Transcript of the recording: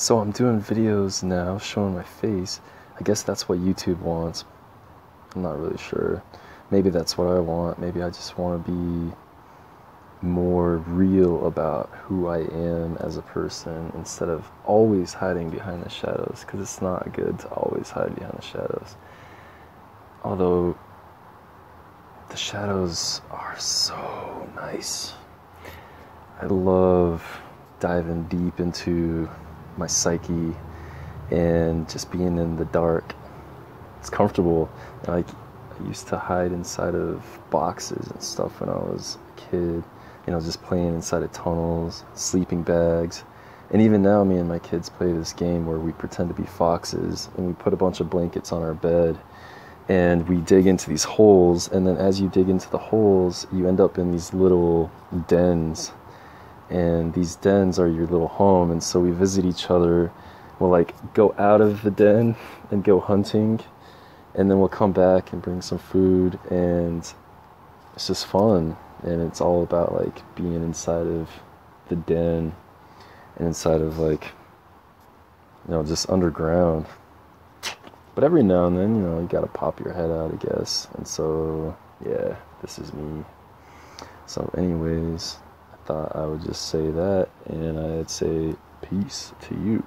So I'm doing videos now showing my face. I guess that's what YouTube wants. I'm not really sure. Maybe that's what I want. Maybe I just want to be more real about who I am as a person instead of always hiding behind the shadows because it's not good to always hide behind the shadows. Although the shadows are so nice. I love diving deep into my psyche and just being in the dark. It's comfortable. Like I used to hide inside of boxes and stuff when I was a kid. You know, just playing inside of tunnels, sleeping bags. And even now, me and my kids play this game where we pretend to be foxes and we put a bunch of blankets on our bed and we dig into these holes. And then, as you dig into the holes, you end up in these little dens and these dens are your little home and so we visit each other. We'll like go out of the den and go hunting and then we'll come back and bring some food and it's just fun and it's all about like being inside of the den and inside of like you know just underground. But every now and then you know you gotta pop your head out i guess and so yeah this is me. So anyways thought I would just say that and I'd say peace to you.